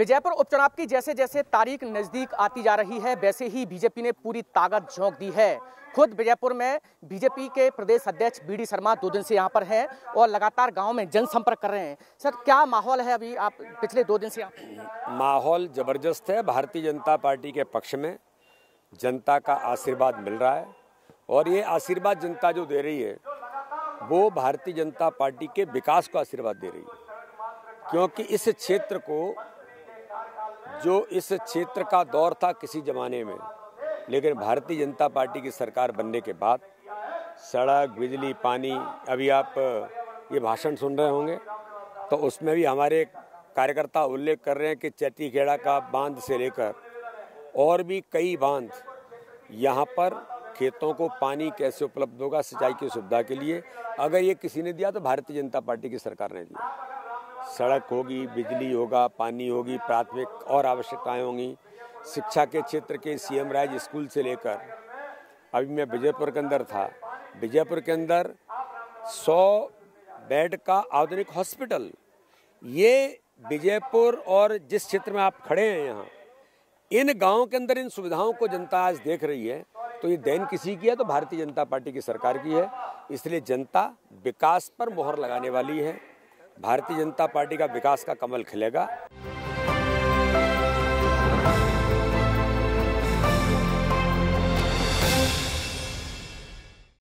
विजयपुर उपचुनाव की जैसे जैसे तारीख नज़दीक आती जा रही है, वैसे ही बीजेपी ने पूरी ताकत झोंक दी है। खुद विजयपुर में बीजेपी के प्रदेश अध्यक्ष बी डी शर्मा दो दिन से यहाँ पर हैं और लगातार गाँव में जनसंपर्क कर रहे हैं। सर, क्या माहौल है अभी आप पिछले दो दिन से आप माहौल ज़बरदस्त है। भारतीय जनता पार्टी के पक्ष में जनता का आशीर्वाद मिल रहा है और ये आशीर्वाद जनता जो दे रही है, वो भारतीय जनता पार्टी के विकास को आशीर्वाद दे रही है। क्योंकि इस क्षेत्र को जो इस क्षेत्र का दौर था किसी जमाने में, लेकिन भारतीय जनता पार्टी की सरकार बनने के बाद सड़क, बिजली, पानी, अभी आप, ये भाषण सुन रहे होंगे तो उसमें भी हमारे कार्यकर्ता उल्लेख कर रहे हैं कि चैतीखेड़ा का बाँध से लेकर और भी कई बाँध यहाँ पर खेतों को पानी कैसे उपलब्ध होगा, सिंचाई की सुविधा के लिए, अगर ये किसी ने दिया तो भारतीय जनता पार्टी की सरकार ने दिया। सड़क होगी, बिजली होगा, पानी होगी, प्राथमिक और आवश्यकताएँ होंगी। शिक्षा के क्षेत्र के सीएम राज स्कूल से लेकर, अभी मैं विजयपुर के अंदर था, विजयपुर के अंदर 100 बेड का आधुनिक हॉस्पिटल। ये विजयपुर और जिस क्षेत्र में आप खड़े हैं यहाँ, इन गाँवों के अंदर इन सुविधाओं को जनता आज देख रही है तो ये देन किसी की है? तो भारतीय जनता पार्टी की सरकार की है। इसलिए जनता विकास पर मोहर लगाने वाली है। भारतीय जनता पार्टी का विकास का कमल खिलेगा।